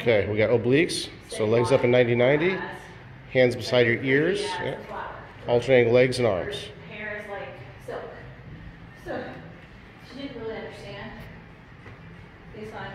Okay, we got obliques. So legs up in 90-90, hands beside your ears, yeah. alternating legs and arms. Hair is like silk. So she didn't really understand based on